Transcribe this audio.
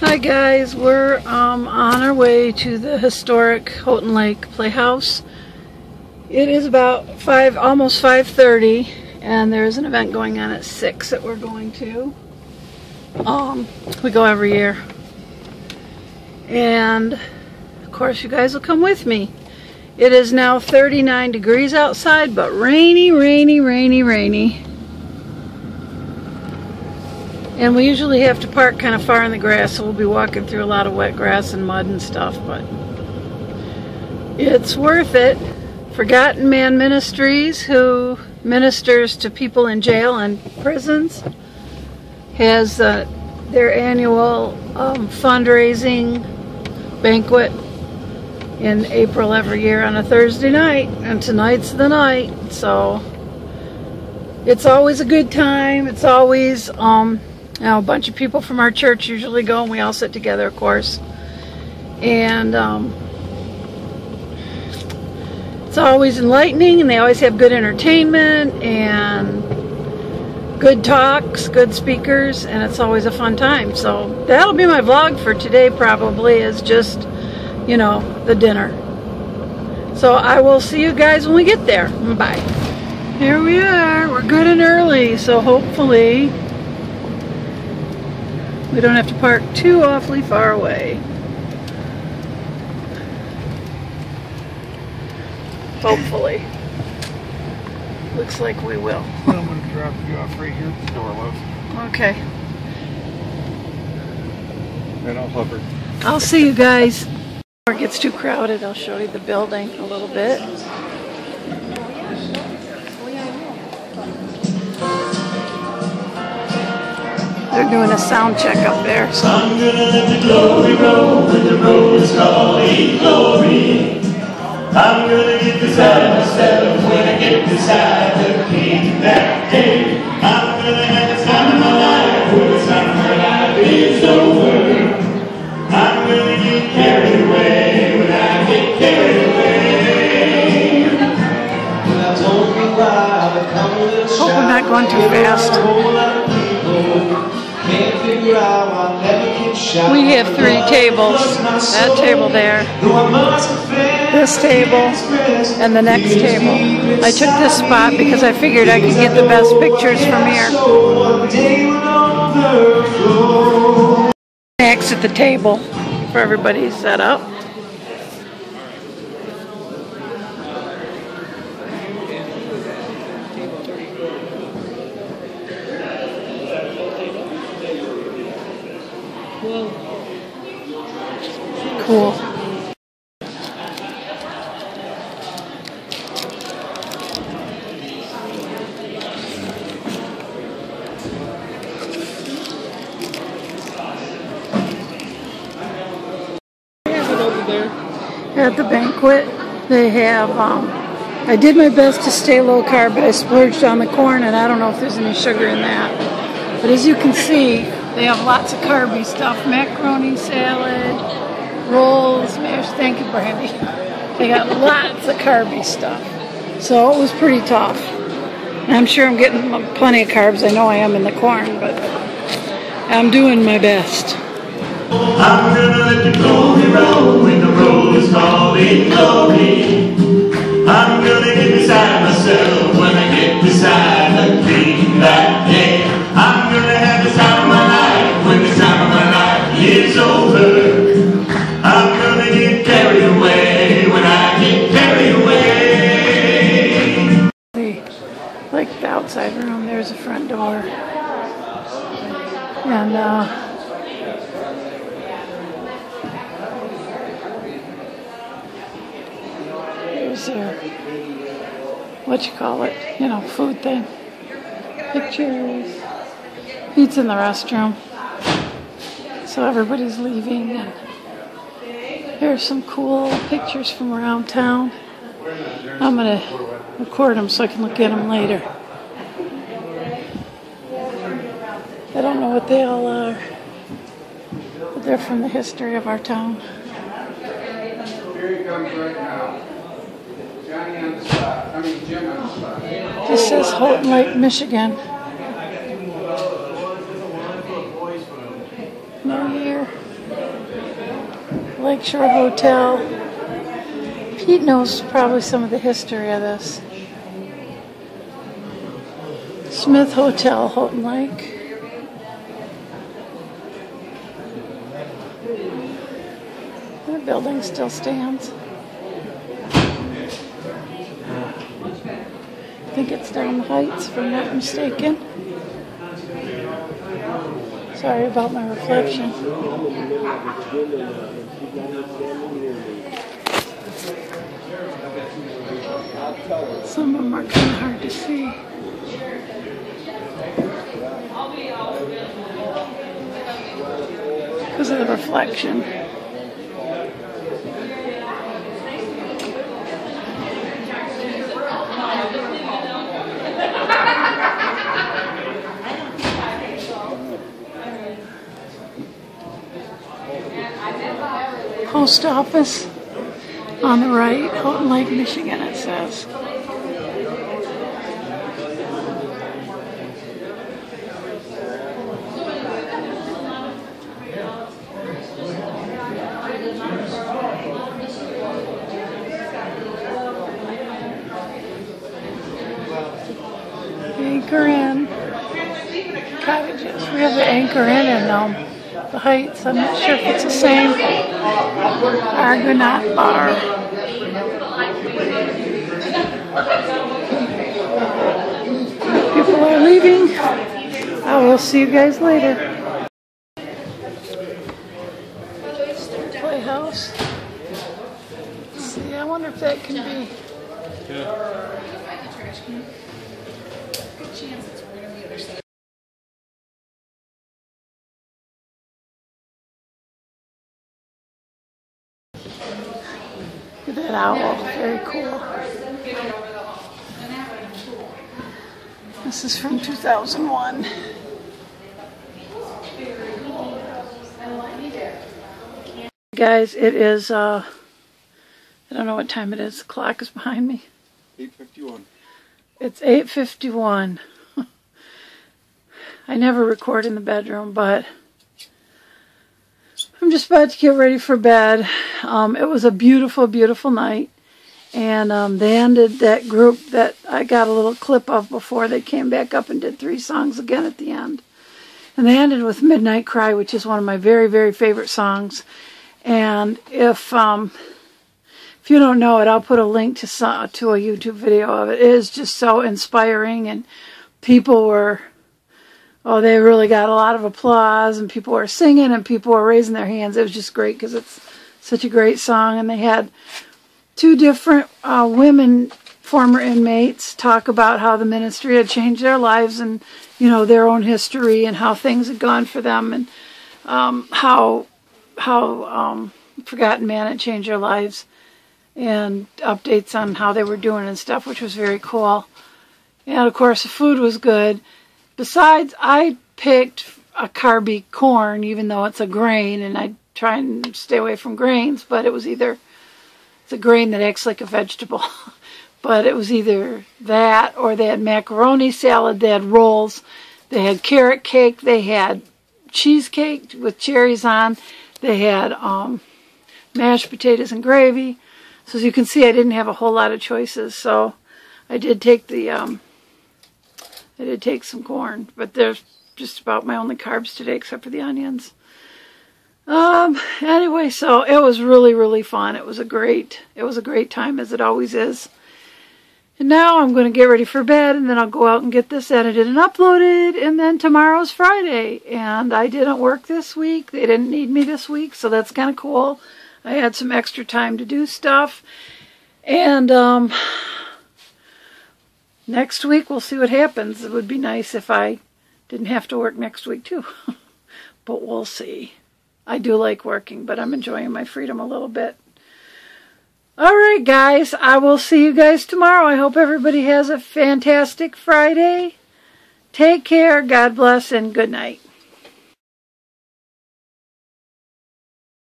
Hi guys, we're um, on our way to the historic Houghton Lake Playhouse. It is about five, almost 5:30, and there's an event going on at six that we're going to. Um, we go every year, and of course you guys will come with me. It is now 39 degrees outside, but rainy, rainy, rainy, rainy. And we usually have to park kind of far in the grass, so we'll be walking through a lot of wet grass and mud and stuff, but it's worth it. Forgotten Man Ministries, who ministers to people in jail and prisons, has uh, their annual um, fundraising banquet in April every year on a Thursday night, and tonight's the night, so it's always a good time. It's always um, now, a bunch of people from our church usually go, and we all sit together, of course. And um, it's always enlightening, and they always have good entertainment and good talks, good speakers, and it's always a fun time. So that'll be my vlog for today, probably, is just, you know, the dinner. So I will see you guys when we get there. Bye. Here we are. We're good and early, so hopefully we don't have to park too awfully far away. Hopefully. Looks like we will. I'm going to drop you off right here at the door, love. Okay. And I'll hover. I'll see you guys. Before it gets too crowded, I'll show you the building a little bit. They're doing a sound check up there. So. I'm gonna let the glory roll when the road is calling glory. I'm gonna get beside myself when I get beside the king that day. I'm gonna have the time of my life when the time of my life is over. I'm gonna get carried away when I get carried away. When I told me why I come a little Hope we're not going too fast. We have three tables. That table there, Though I must confess, this table, and the next table. I took this spot because I figured I could get the best pictures from here. so one day when overflow. Snacks at the table for everybody set up. Cool. At the banquet, they have, um, I did my best to stay low carb, but I splurged on the corn, and I don't know if there's any sugar in that. But as you can see, they have lots of carby stuff macaroni salad, rolls, mashed. Thank you, Brandy. They got lots of carby stuff. So it was pretty tough. I'm sure I'm getting plenty of carbs. I know I am in the corn, but I'm doing my best. I'm gonna let glory the road glory. There's their, what you call it, you know, food thing. Pictures. Pete's in the restroom. So everybody's leaving. And here's some cool pictures from around town. I'm going to record them so I can look at them later. I don't know what they all are, but they're from the history of our town. Here he comes right now. Johnny on the spot. I mean, Jim on the spot. This says Houghton Lake, Michigan. No year. Lakeshore Hotel. Pete knows probably some of the history of this. Smith Hotel, Houghton Lake. The building still stands. Think it's down the heights, if I'm not mistaken. Sorry about my reflection. Some of them are kind of hard to see. Because of the reflection. Post office on the right, Houghton Lake, Michigan, it says. Anchor Inn cottages. We have the Anchor Inn in um, the Heights. I'm not sure if it's the same. Argonaut Bar. People are leaving. I will see you guys later. Playhouse. Let's see, I wonder if that can be. Look that owl. Very cool. This is from 2001. Guys, it is, uh, I don't know what time it is. The clock is behind me. 851. It's 8.51. I never record in the bedroom, but I'm just about to get ready for bed. Um, it was a beautiful, beautiful night. And um, they ended that group that I got a little clip of before. They came back up and did three songs again at the end. And they ended with Midnight Cry, which is one of my very, very favorite songs. And if um, if you don't know it, I'll put a link to some, to a YouTube video of it. It is just so inspiring, and people were oh, they really got a lot of applause, and people were singing, and people were raising their hands. It was just great because it's such a great song, and they had two different uh, women former inmates talk about how the ministry had changed their lives and you know their own history and how things had gone for them and um, how how um, forgotten man had changed their lives and updates on how they were doing and stuff which was very cool. And of course the food was good. Besides i picked a carby corn even though it's a grain and i try and stay away from grains but it was either it's a grain that acts like a vegetable. but it was either that or they had macaroni salad, they had rolls, they had carrot cake, they had cheesecake with cherries on, they had um, mashed potatoes and gravy. So as you can see, I didn't have a whole lot of choices. So I did take the, um, I did take some corn, but there's just about my only carbs today except for the onions. Um, anyway, so it was really, really fun. It was a great, it was a great time as it always is. And now I'm going to get ready for bed and then I'll go out and get this edited and uploaded and then tomorrow's Friday. And I didn't work this week. They didn't need me this week, so that's kind of cool. I had some extra time to do stuff. And, um, next week we'll see what happens. It would be nice if I didn't have to work next week too. but we'll see. I do like working, but I'm enjoying my freedom a little bit. All right, guys. I will see you guys tomorrow. I hope everybody has a fantastic Friday. Take care. God bless and good night.